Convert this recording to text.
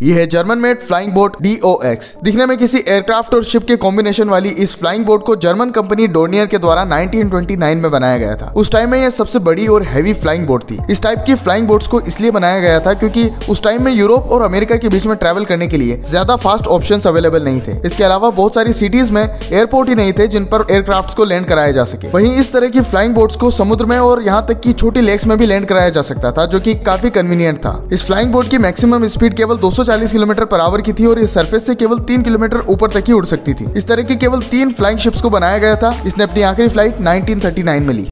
यह है German made flying boat DOX दिखने में किसी एयरक्राफ्ट और शिप के कॉम्बिनेशन वाली इस फ्लाइंग बोट को जर्मन कंपनी डोर्नियर के द्वारा 1929 में बनाया गया था। उस टाइम में यह सबसे बड़ी और हैवी फ्लाइंग बोट थी। इस टाइप की फ्लाइंग बोट्स को इसलिए बनाया गया था क्योंकि उस टाइम में यूरोप और अमेरिका के बीच में ट्रेवल करने के लिए ज़्यादा फास्ट ऑप्शन अवेलेबल नहीं थे। इसके अलावा बहुत सारी सिटीज़ में एयरपोर्ट ही नहीं थे जिन पर एयरक्राफ्ट को लैंड कराया जा सके। वहीं इस तरह की फ्लाइंग बोट्स को समुद्र में और यहाँ तक की छोटी लेक्स में भी लैंड कराया जा सकता था, जो की काफ़ी कन्वीनियंट था। इस फ्लाइंग बोट की मैक्सिमम स्पीड केवल 240 किलोमीटर पर आवर की थी और इस सरफेस से केवल तीन किलोमीटर ऊपर तक ही उड़ सकती थी। इस तरह की केवल तीन फ्लाइंग शिप्स को बनाया गया था। इसने अपनी आखिरी फ़्लाइट 1939 में ली।